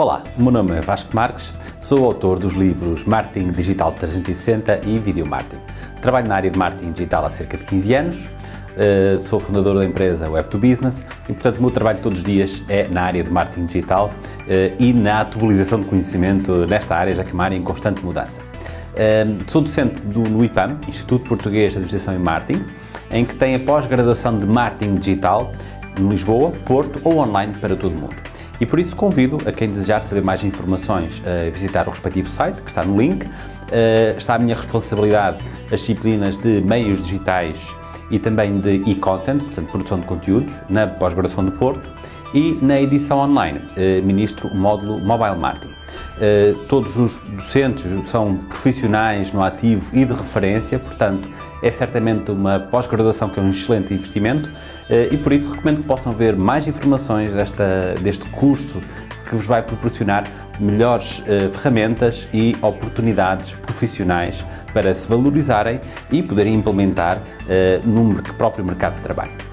Olá, o meu nome é Vasco Marques, sou autor dos livros Marketing Digital 360 e Video Marketing. Trabalho na área de marketing digital há cerca de 15 anos, eh, sou fundador da empresa Web2Business e, portanto, o meu trabalho todos os dias é na área de marketing digital eh, e na atualização de conhecimento nesta área, já que é uma área em constante mudança. Eh, sou docente do, no IPAM, Instituto Português de Administração e Marketing, em que tem a pós-graduação de Marketing Digital em Lisboa, Porto ou online para todo o mundo. E por isso convido a quem desejar saber mais informações a visitar o respectivo site, que está no link. Está à minha responsabilidade as disciplinas de meios digitais e também de e-content, portanto, produção de conteúdos, na pós-graduação do Porto e na edição online, ministro o módulo Mobile Marketing. Todos os docentes são profissionais no ativo e de referência, portanto, é certamente uma pós-graduação que é um excelente investimento e por isso recomendo que possam ver mais informações desta, deste curso que vos vai proporcionar melhores uh, ferramentas e oportunidades profissionais para se valorizarem e poderem implementar no próprio mercado de trabalho.